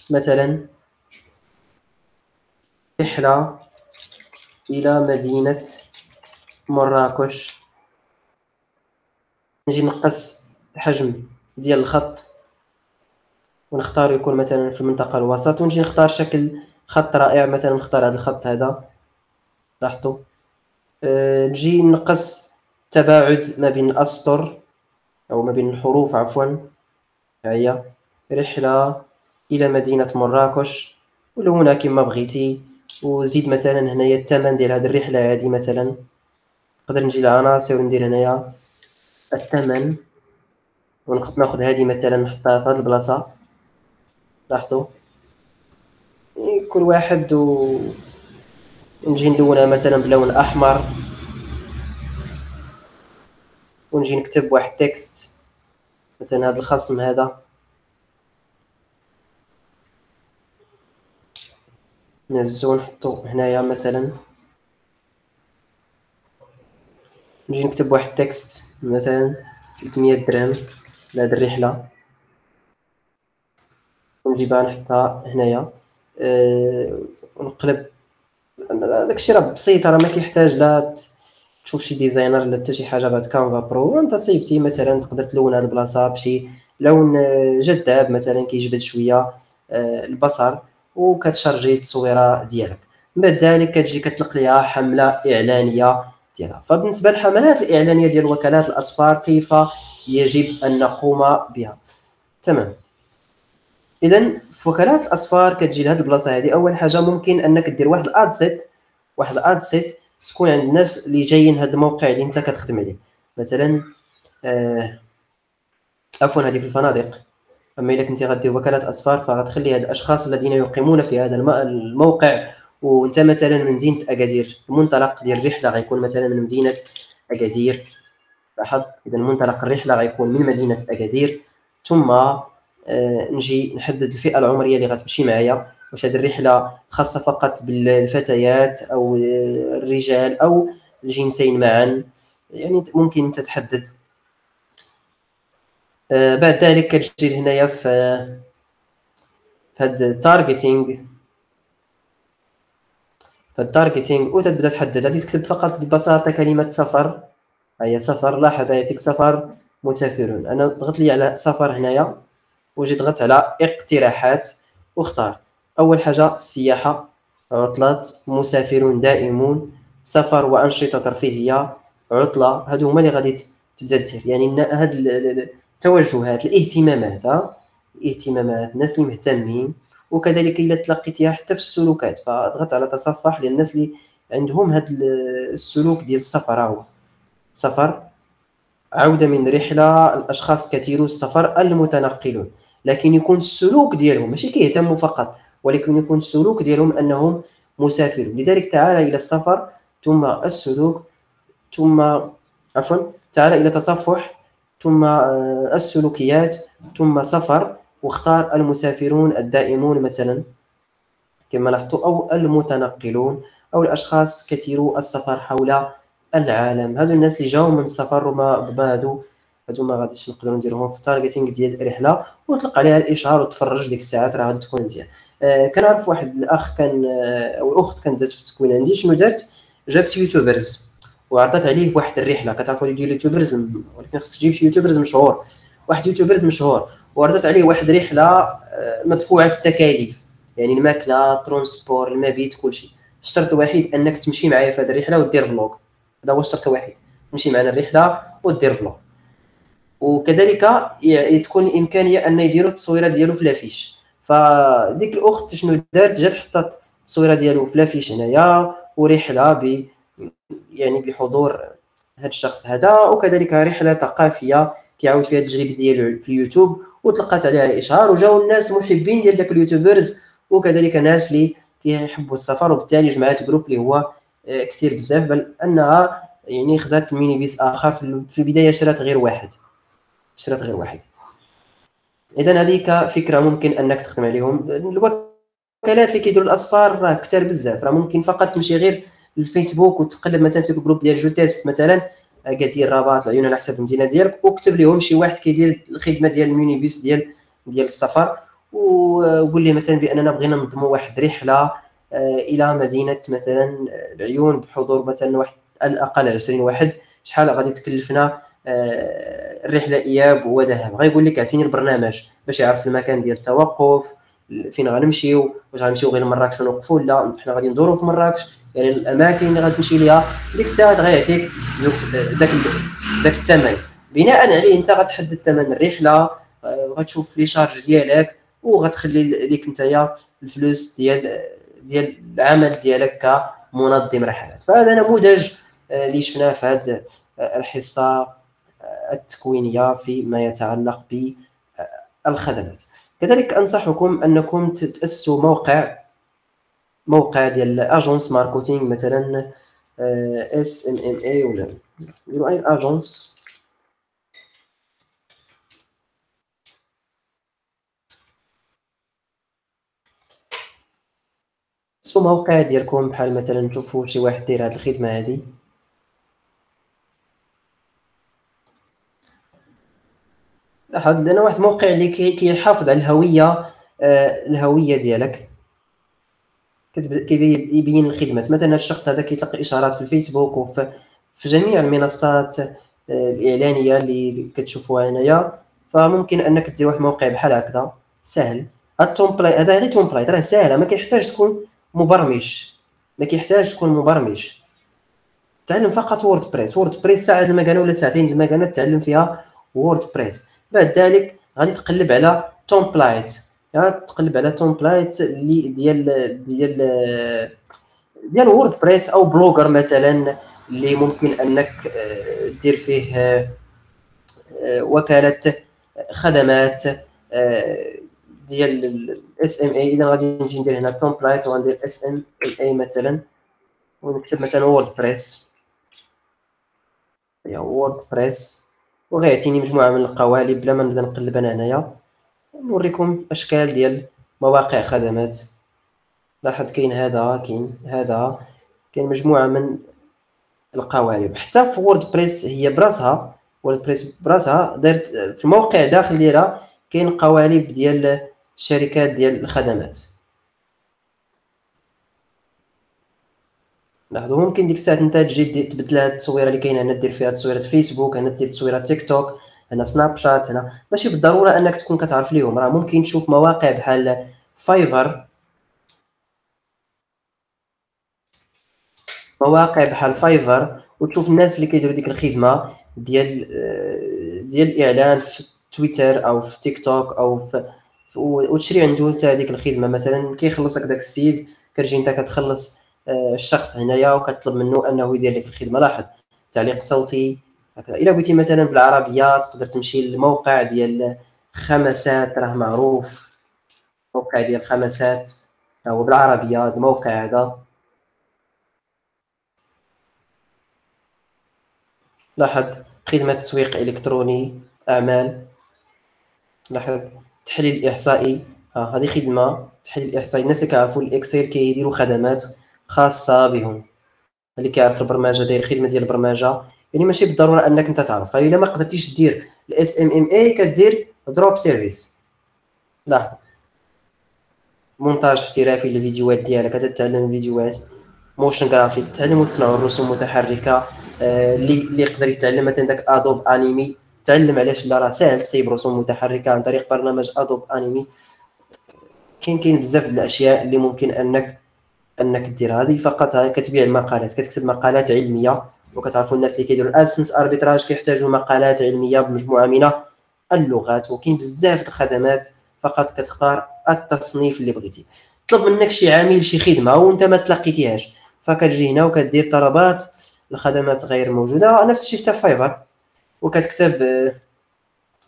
مثلا رحلة إلى مدينة مراكش. نجي نقص الحجم ديال الخط. ونختار يكون مثلا في المنطقة الوسط ونجي نختار شكل خط رائع مثلا نختار هذا الخط هذا. لاحظتوا؟ أه نجي نقص تباعد ما بين الأسطر أو ما بين الحروف عفوا. هيا. رحلة إلى مدينة مراكش. ولونها كما بغيتي وزيد مثلا هنايا الثمن ديال هذه الرحلة هذه مثلا. نقدر نجي للعناصر وندير هنايا الثمن. وناخذ هذه مثلا نحطها في هذه البلاصة. لاحظوا. كل واحد و نجي نلونها مثلا بلون أحمر. ونجي نكتب واحد تكست. مثلا هذا الخصم هذا. نهزو نحطو هنايا مثلا. نجي نكتب واحد texte. مثلا 300 درهم. لهاد الرحلة. ونجيبها نحطها هنايا. أه ونقلب. داكشي راه بسيط راه ما كيحتاج لا تشوف شي designer لا حتى شي حاجة بعد. Canva Pro انت صيبتي مثلا تقدر تلون هاد البلاصة بشي لون جذاب مثلا كيجبد شوية أه البصر وكتشارجي التصويرة ديالك. من بعد ذلك كتجي كتطلق ليها حملة إعلانية ديالها. فبالنسبة للحملات الإعلانية ديال وكالات الأسفار كيف يجب أن نقوم بها. تمام. اذا وكالات الأسفار كتجي لهاد البلاصة هذه أول حاجة ممكن أنك دير واحد ال ad set واحد ال ad set تكون عند الناس اللي جايين هذا الموقع اللي أنت كتخدم عليه. مثلا آه عفوا هذه في الفنادق. أما إلا كنتي غدير وكالات أصفار فغتخلي هاد الأشخاص الذين يقيمون في هذا الموقع. وأنت مثلا من مدينة أكادير المنطلق ديال الرحلة غيكون مثلا من مدينة أكادير. لاحظ إذا منطلق الرحلة غيكون من مدينة أكادير ثم آه نجي نحدد الفئة العمرية اللي غتمشي معايا. واش هذه الرحلة خاصة فقط بالفتيات أو الرجال أو الجنسين معا. يعني ممكن انت تحدد آه بعد ذلك كتجي هنايا في هاد ال targeting. فال targeting وتبدا تحدد. غادي تكتب فقط ببساطة كلمة سفر. هي سفر لاحظ يعطيك سفر مسافرون أنا ضغط لي على سفر هنايا وجي ضغط على اقتراحات واختار. أول حاجة السياحة عطلات مسافرون دائمون سفر وأنشطة ترفيهية عطلة. هادو هما اللي غادي تبدا دير. يعني هاد التوجهات الاهتمامات الاهتمامات الناس اللي مهتمين. وكذلك إلا تلقيتيها حتى في السلوكات. فضغط على تصفح للناس اللي عندهم هذا السلوك ديال السفر هو. سفر عودة من رحلة الأشخاص كثيرو السفر المتنقلون لكن يكون السلوك ديالهم ماشي كيهتموا فقط ولكن يكون السلوك ديالهم أنهم مسافرون. لذلك تعال إلى السفر ثم السلوك ثم عفوا تعال إلى تصفح ثم آه، السلوكيات ثم سفر. واختار المسافرون الدائمون مثلا كما لاحظتوا أو المتنقلون أو الأشخاص كثيرو السفر حول العالم. هادو الناس اللي جاو من السفر وما بما هادو ما غاديش نقدروا نديروهم في ال targeting ديال الرحلة وطلق عليها الإشهار وتفرج ديك الساعات راه غادي تكون مزيان. آه كنعرف واحد الأخ كان آه أو الاخت كانت دازت في التكوين عندي. شنو دارت؟ جابت youtubers وعرضت عليه واحد الرحلة. كتعرفوا ديال ال youtubers ولكن خصك تجيب شي youtubers مشهور. واحد youtubers مشهور وعرضت عليه واحد رحلة آه، مدفوعة في التكاليف. يعني الماكلة transport المبيت كلشي. الشرط الوحيد أنك تمشي معايا في هذه الرحلة ودير vlog. هذا هو الشرط الوحيد. تمشي معنا الرحلة ودير vlog وكذلك تكون إمكانية أن يديروا التصويرة ديالو في l'affiche. فديك الأخت شنو دارت؟ جات حطت التصويرة ديالو في l'affiche هنايا ورحلة ب يعني بحضور هذا الشخص هذا. وكذلك رحلة ثقافية كيعاود فيها التجربه ديالو في اليوتيوب. وطلقات عليها إشهار وجاو الناس المحبين ديال داك ال YouTubers. وكذلك ناس اللي كيحبوا السفر وبالتالي جمعات groupe اللي هو كثير بزاف بل أنها يعني خدات minibus آخر في البداية شرات غير واحد. شرات غير واحد. اذا هذه كفكره ممكن أنك تخدم عليهم. الوكالات اللي كيديروا الأسفار راه كثار بزاف. راه ممكن فقط تمشي غير للفيسبوك وتقلب مثلا في ال groupe ديال جو تيست مثلا دير الرابط العيون على حساب المدينة ديالك وكتب لهم شي واحد كيدير الخدمة ديال ال minibus ديال ديال السفر. وقول لي مثلا بأننا بغينا ننظموا واحد رحلة آه، إلى مدينة مثلا العيون بحضور مثلا واحد على الأقل 20 واحد. شحال غادي تكلفنا؟ آه، الرحلة اياب وذهاب غيقول لك اعطيني البرنامج باش يعرف المكان ديال التوقف فين غنمشيو واش غنمشيو غير لمراكش ونوقفوا لا حنا غادي ندورو في مراكش. يعني الأماكن اللي غتمشي ليها ديك الساعة غيعطيك داك داك الثمن. بناء عليه أنت غتحدد ثمن الرحلة وغتشوف لي شارج ديالك وغتخلي ليك نتايا الفلوس ديال ديال العمل ديالك كمنظم رحلات. فهذا نموذج آه، اللي شفناه في هذه الحصة آه، التكوينية فيما يتعلق بالخدمات كذلك أنصحكم أنكم تاسسوا موقع موقع ديال agence marketing مثلا SMMA ولا agence سو موقع ديالكم بحال مثلا تشوفوا شي واحد داير هاد الخدمة هادي. لاحظ لأن واحد الموقع اللي كيحافظ على الهوية آه الهوية ديالك. كيبين الخدمات. مثلا الشخص هذا كيتلقى إشهارات في الفيسبوك وفي في جميع المنصات آه، الإعلانية اللي كتشوفوها هنايا. فممكن أنك دير واحد الموقع بحال هكذا. سهل. هاد هذا غير template راه ساهله ما كيحتاج تكون مبرمج. ما كيحتاج تكون مبرمج. تعلم فقط WordPress WordPress ساعه المكانة ولا ساعتين المكانة تعلم فيها WordPress بعد ذلك غادي تقلب على template تقلب على template اللي ديال ديال ديال WordPress أو Blogger مثلا اللي ممكن أنك آه، دير فيه آه، وكالة خدمات آه، ديال ال SMMA إذا غادي نجي ندير هنا template وغندير SMMA مثلا ونكتب مثلا WordPress WordPress وغيعطيني مجموعة من القوالب بلا ما نبدا نقلب أنا هنايا. نوريكم أشكال ديال مواقع خدمات. لاحظ كاين هذا كاين هذا. كاين مجموعة من القوالب. حتى في WordPress هي براسها و WordPress براسها دارت في الموقع داخل ديالها كاين قوالب ديال الشركات ديال الخدمات. لاحظوا ممكن ديك الساعة انت تجي تبدل هاد التصويرة اللي كاينة هنا دير فيها تصويرة فيسبوك هنا دير تصويرة تيك توك هنا سناب شات هنا. ماشي بالضرورة أنك تكون كتعرف ليهم راه ممكن تشوف مواقع بحال Fiverr مواقع بحال Fiverr وتشوف الناس اللي كيديروا ديك الخدمة ديال ديال الإعلان في تويتر أو في تيك توك أو في وتشري عنده انت هذيك الخدمة. مثلا كيخلصك داك السيد كتجي انت كتخلص آه، الشخص هنايا وكتطلب منه أنه يدير لك الخدمة. لاحظ تعليق صوتي هكذا. إلا بغيتي مثلا بالعربية تقدر تمشي للموقع ديال خمسات راه معروف. موقع ديال خمسات. هو بالعربية الموقع هذا. لاحظ خدمة تسويق إلكتروني أعمال. لاحظ. تحليل احصائي ها هذه خدمة تحليل احصائي الناس اللي كيعرفوا ال Excel كيديروا خدمات خاصة بهم. اللي كيعرف البرمجة داير خدمة ديال البرمجة. يعني ماشي بالضرورة أنك أنت تعرف. فاذا ما قدرتيش دير ال SMMA كدير drop service لاحظ. مونتاج احترافي للفيديوهات ديالك. كتتعلم الفيديوهات motion graphic تعلم وتصنع الرسوم المتحركة. آه، اللي اللي يقدر يتعلم. مثلا داك Adobe Animate تعلم علاش لا راه ساهل تصيب رسوم متحركة عن طريق برنامج Adobe Animate كاين كاين بزاف الأشياء اللي ممكن انك أنك دير هذه فقط كتبيع المقالات. كتكتب مقالات علمية وكتعرفوا الناس اللي كيديروا ال AdSense arbitrage كيحتاجوا مقالات علمية بمجموعة من اللغات وكاين بزاف الخدمات. فقط كتختار التصنيف اللي بغيتي. طلب منك شي عميل شي خدمة وانت ما تلقيتيهاش فكتجي هنا وكدير طلبات الخدمات غير موجودة. نفس الشيء حتى Fiverr وكتكتب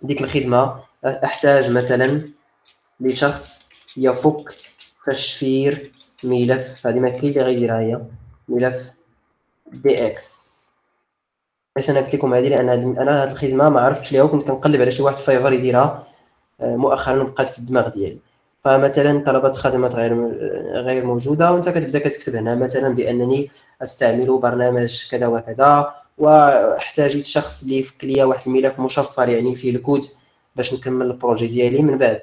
ديك الخدمة أحتاج مثلا لشخص يفك تشفير ملف. هذه ما كاين اللي غيديرها هي ملف DX. علاش أنا قلت لكم هذه؟ لأن أنا هذه الخدمة ما عرفتش ليها وكنت كنقلب على شي واحد Fiverr يديرها آه، مؤخرا بقات في الدماغ ديالي. فمثلا طلبات خدمات غير غير موجودة وأنت كتبدأ كتكتب هنا مثلا بأنني أستعمل برنامج كذا وكذا واحتاج شخص اللي يفك ليا واحد الملف مشفر يعني فيه الكود باش نكمل ال projet ديالي من بعد.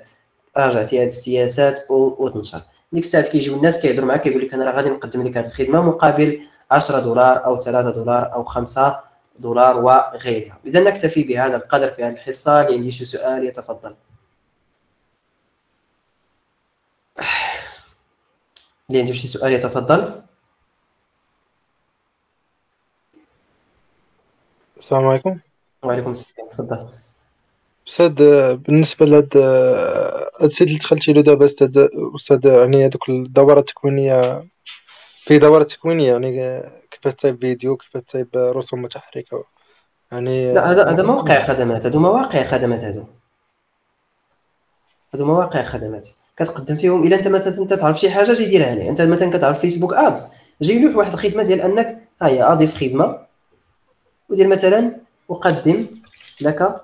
راجعتي هاد السياسات وتنشر. ديك الساعة كيجيو الناس كيهضروا معاك كيقول لك أنا راه غادي نقدم لك هذه الخدمة مقابل 10 دولار أو 3 دولار أو 5 دولار وغيرها. إذا نكتفي بهذا القدر في هذه الحصة. اللي عندي شي سؤال يتفضل. اللي عنده شي سؤال يتفضل. السلام عليكم. وعليكم السلام تفضل. أستاذ بالنسبة لهاد هاد السيت اللي دخلتي له دابا أستاذ أستاذ يعني هذوك الدورات التكوينية في دورات تكوينية يعني كيف تصايب فيديو كيف تصايب رسوم متحركة يعني لا هذا هذا موقع خدمات هادو مواقع خدمات هادو. هادو مواقع خدمات. كتقدم فيهم إلا أنت مثلا أنت تعرف شي حاجة جي ديرها لي أنت مثلا كتعرف Facebook Ads جاي لوح واحد الخدمة ديال أنك ها هي أضيف خدمة. ودير مثلا أقدم لك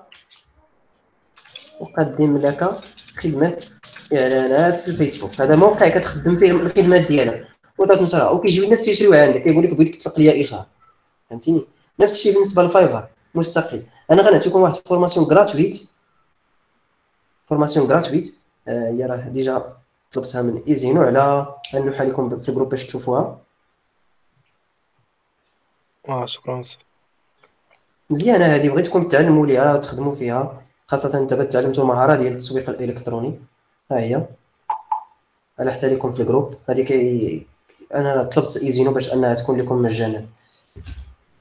أقدم لك خدمة إعلانات في الفيسبوك. هذا موقع كتخدم فيه الخدمات ديالك. وكتنشرها وكيجيو الناس تيشريو عندك. كيقول لك بغيت تطلق ليا اشهار فهمتيني؟ نفس الشيء بالنسبة لل Fiverr مستقل. أنا غنعطيكم واحد formation gratuite formation gratuite هي راه déjà طلبتها من ايزينو على غنلوحها لكم في ال groupe باش تشوفوها. آه شكرا مزيانة هذه بغيتكم تعلموا ليها وتخدموا فيها خاصة دابا تعلمتوا مهارة ديال التسويق الإلكتروني. ها هي. أنا حتى لكم في ال groupe. هذه كي أنا طلبت إيزينو باش أنها تكون لكم مجانا.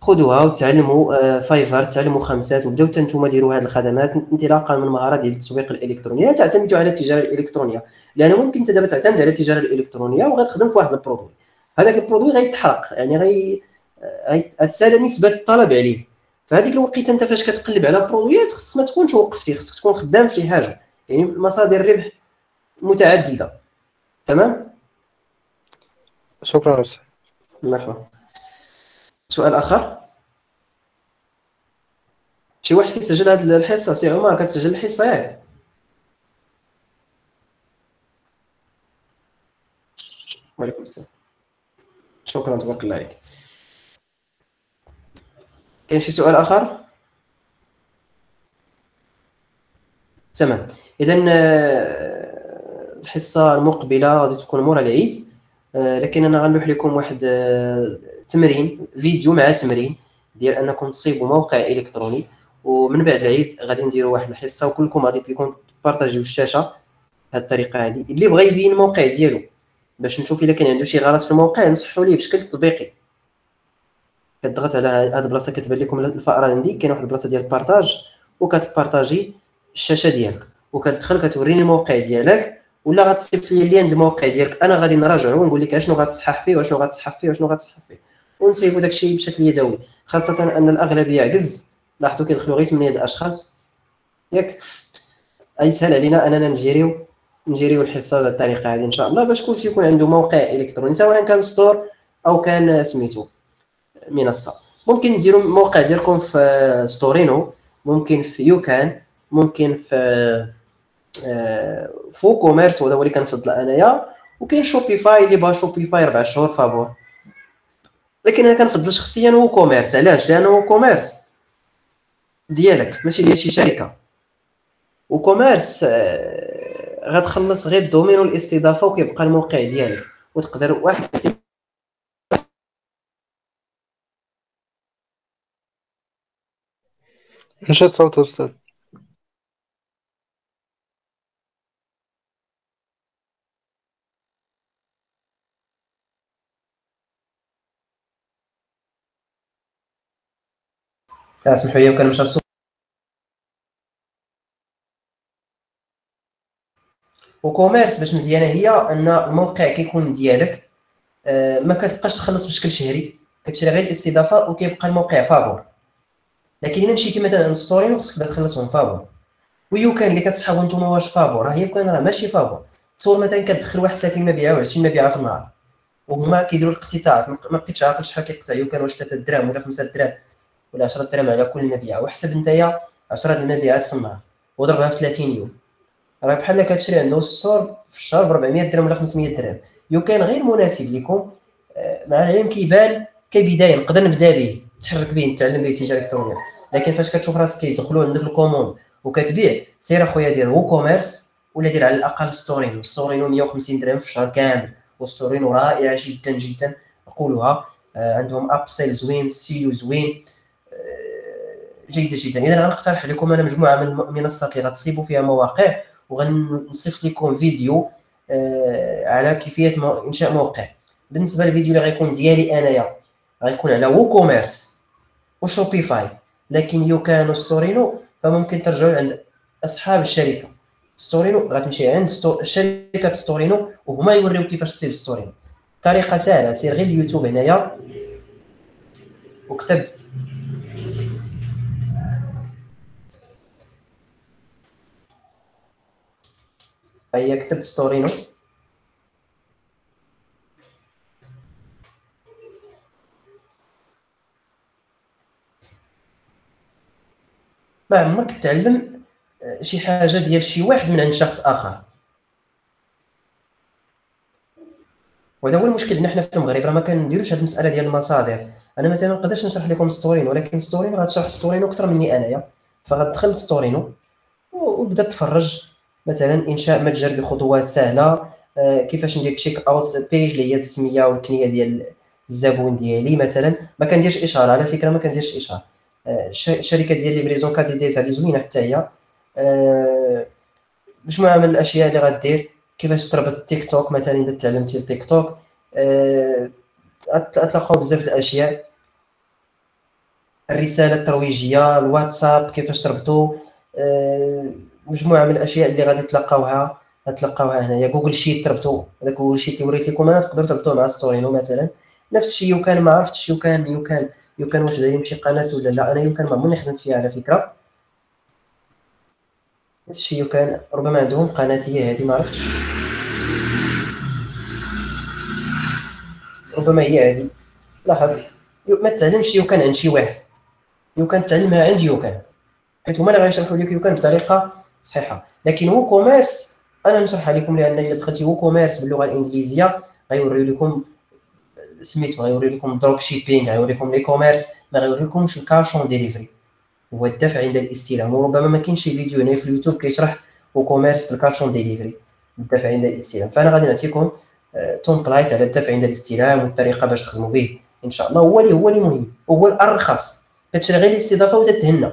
خذوها وتعلموا آه، Fiverr تعلموا خمسات وبداو نتوما ديروا هذه الخدمات انطلاقا من المهاره ديال التسويق الإلكتروني. لا تعتمدوا على التجارة الإلكترونية لأن ممكن أنت دابا تعتمد على التجارة الإلكترونية وغتخدم في واحد ال produit. هذاك ال produit غيتحرق يعني غي غتسالى نسبة الطلب عليه. فهذيك الوقيته انت فاش كتقلب على produit ات خصك ما تكونش وقفتي خصك تكون خدام في شي حاجة. يعني مصادر الربح متعدده. تمام؟ شكرا أستاذ. مرحبا. سؤال آخر. شي واحد كيسجل هاد الحصة سي عمر كتسجل الحصة ياك. وعليكم السلام. شكرا تبارك الله عليك. كاين شي سؤال آخر؟ تمام. اذا آه، الحصة المقبلة غادي تكون مورا العيد. آه، لكن أنا غنلوح لكم واحد آه، تمرين فيديو مع تمرين ديال أنكم تصيبوا موقع إلكتروني. ومن بعد العيد غادي نديروا واحد الحصة وكلكم غادي لكم تبارطاجيو الشاشة بهذه الطريقة هذه اللي بغى يبين الموقع ديالو باش نشوف إلا كان عنده شي غلط في الموقع نصحوا ليه بشكل تطبيقي. كتضغط على هذه البلاصه كتبان لكم الفأره عندي كاين واحد البلاصة ديال بارطاج وكتبارطاجي الشاشة ديالك وكتدخل كتوريني الموقع ديالك ولا غتصيفط لي اللين الموقع ديالك. أنا غادي نراجعو ونقول لك أشنو غتصحح فيه وأشنو غتصحح فيه وأشنو غتصحح فيه ونصيبو داكشي بشكل يدوي خاصة أن الأغلبية عجز. لاحظوا كيدخلوا غير 8 الاشخاص ياك؟ يسهل علينا أننا نجريو نجريو الحصة بهذه الطريقة هذه إن شاء الله باش كلشي يكون عنده موقع إلكتروني سواء كان store أو كان سميتو. منصه ممكن نديروا موقع ديالكم في Storeino ممكن في YouCan ممكن في آه، WooCommerce وهذا هو اللي كنفضل أنايا. وكاين Shopify اللي بغا Shopify ربع شهور فابور. لكن أنا كنفضل شخصيا WooCommerce علاش؟ لأنه WooCommerce ديالك ماشي ديال شي شركة. WooCommerce آه، غتخلص غير ال domaine والاستضافة وكيبقى الموقع ديالك. وتقدر واحد مشى الصوت أستاذ. اسمحوا لي كان مشى الصوت WooCommerce باش مزيانة هي أن الموقع كيكون ديالك آه، ما كتبقاش تخلص بشكل شهري كتشري غير الاستضافة وكيبقى الموقع فابور. لكن إلا مشيتي مثلا Storeino خصك تخلصهم فابور و YouCan اللي كتسحبوا نتوما واش فابور راه كان راه ماشي فابور تصور مثلا كتدخل واحد 30 مبيعه و20 مبيعه في النهار. وهما كيديروا الاقتطاعات ما بقيتش عاقل شحال كيقطع. YouCan واش 3 دراهم ولا 5 دراهم ولا 10 دراهم على كل مبيعه وحسب نتايا 10 المبيعات في النهار. وضربها في 30 يوم. راه بحال كتشري عنده ال store في الشهر ب 400 درهم ولا 500 درهم YouCan غير مناسب لكم آه، مع العلم كيبان كبداية نقدر نبدأ به. تحرك به نتعلم به التجاره الالكترونيه لكن فاش كتشوف راسك كيدخلوا عندك ال commandes وكتبيع سير اخويا دير WooCommerce ولا دير على الأقل Storeino Storeino 150 درهم في الشهر كامل. و Storeino رائعه جدا جدا. اقولها آه عندهم upsell زوين SEO زوين جيدة جدا. اذا غنقترح لكم أنا مجموعة من المنصات اللي غتصيبوا فيها مواقع وغنصيفط لكم فيديو آه على كيفية إنشاء موقع. بالنسبة للفيديو اللي غيكون ديالي أنايا غيكون على WooCommerce و Shopify لكن YouCan Storeino فممكن ترجعوا عند أصحاب الشركة. Storeino غتمشي عند ستو... شركة Storeino وهما يوريو كيفاش تصيب Storeino طريقة سهلة سير غير اليوتيوب هنايا. وكتب. هيا كتب ستورينو. ما عمرك تعلم آه، شي حاجة ديال شي واحد من عند شخص آخر. وهذا هو المشكل إن حنا في المغرب راه ما كنديروش هذه المسألة ديال المصادر. أنا مثلا ما نقدرش نشرح لكم Storeino ولكن Storeino غتشرح Storeino أكثر مني أنايا. فغتدخل Storeino وبدا تفرج مثلا إنشاء متجر بخطوات سهلة آه، كيفاش ندير checkout page اللي هي التسمية والكنية ديال الزبون ديالي مثلا. ما كنديرش إشهار على فكرة ما كنديرش إشهار. شركة ديال livraison Cathedis هذه زوينة حتى هي. آه، مجموعة من الأشياء اللي غدير كيفاش تربط تيك توك مثلا إذا تعلمتي التيك توك. آه، غتلقاو بزاف الأشياء. الرسالة الترويجية الواتساب كيفاش تربطوا آه، مجموعة من الأشياء اللي غادي تلقاوها غتلقاوها هنايا. Google Sheet تربطوا هذاك Google Sheet اللي وريت لكم أنا تقدروا تربطوه مع Storeino مثلا. نفس الشيء YouCan ما عرفتش YouCan YouCan YouCan واش دايرين شي قناة ولا لا؟ أنا YouCan ما عمرني خدمت فيها على فكرة. نفس الشيء YouCan ربما عندهم قناة هي هذه ما عرفتش. ربما هي هذه. لاحظ ما تعلمش YouCan عند شي واحد. YouCan تعلمها عند YouCan حيت هما اللي غيشرحوا لك YouCan بطريقة صحيحة. لكن WooCommerce أنا نشرحها لكم لأن إلا دخلتي WooCommerce باللغة الإنجليزية غيوريو لكم سميتو غيوري لكم dropshipping غيوري لكم ل e-commerce ما غيوري لكمش ال cash on delivery هو الدفع عند الاستلام وربما ما كاينش شي فيديو هنا في اليوتيوب كيشرح WooCommerce ال cash on delivery الدفع عند الاستلام فأنا غادي نعطيكم template على الدفع عند الاستلام والطريقة باش تخدموا به. إن شاء الله هو اللي هو اللي مهم. هو الأرخص. كتشري غير الاستضافة وتتهنى.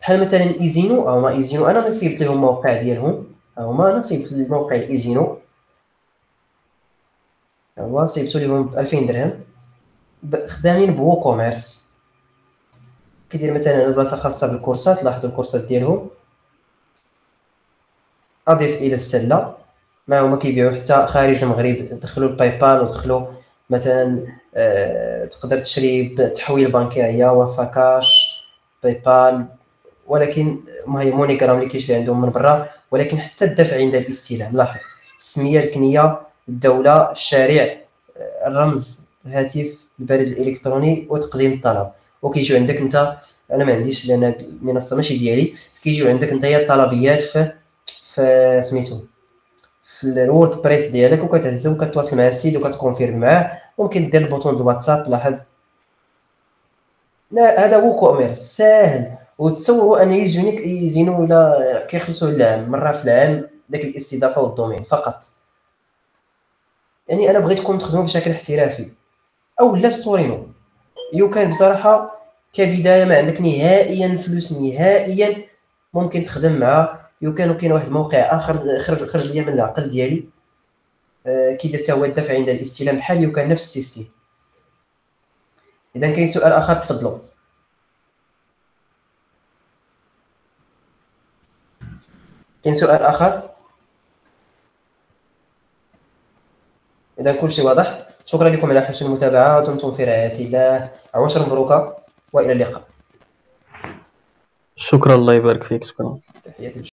بحال مثلا إيزينو أو ما إيزينو. أنا نصيبت لهم الموقع ديالهم. هما أنا نصيبت الموقع إيزينو. هو سيبتو ليهم ب 2000 درهم. خدامين ب WooCommerce كيدير مثلا البلاصة خاصة بالكورسات لاحظوا الكورسات ديالهم. أضيف إلى السلة. ما هما كيبيعوا حتى خارج المغرب. دخلوا ال PayPal ودخلوا مثلا آه تقدر تشري بتحويل بنكيه Wafacash PayPal ولكن هي MoneyGram اللي كيشري عندهم من برا. ولكن حتى الدفع عند الاستلام. لاحظ السميه الكنية الدولة الشارع الرمز الهاتف البريد الإلكتروني وتقديم الطلب. وكيجيو عندك انت أنا ما عنديش لأن المنصة ماشي ديالي كيجيو عندك انت الطلبيات في في سميتو في ال WordPress ديالك وكتهز وكتواصل مع السيد وكتكونفيرم معاه ممكن دير ال bouton الواتساب لاحظ. لا هذا WooCommerce ساهل. وتصوروا أن يجونيك يزينوا ولا كيخلصوا العام مرة في العام داك الاستضافة وال domaine فقط. يعني أنا بغيتكم تخدموا بشكل احترافي. أو لا Storeino YouCan بصراحة كبداية ما عندك نهائيا فلوس نهائيا ممكن تخدم مع YouCan كاين واحد الموقع آخر خرج خرج ليا من العقل ديالي. آه كيدير حتى هو الدفع عند الاستلام بحال YouCan نفس ال système. إذا كاين سؤال آخر تفضلوا كاين سؤال آخر؟ إذا كل شيء واضح. شكرا لكم على حسن المتابعة. ودمتم في رعاية الله. عشرا مبروكه وإلى اللقاء. شكرا. الله يبارك فيك. شكرا. تحياتي.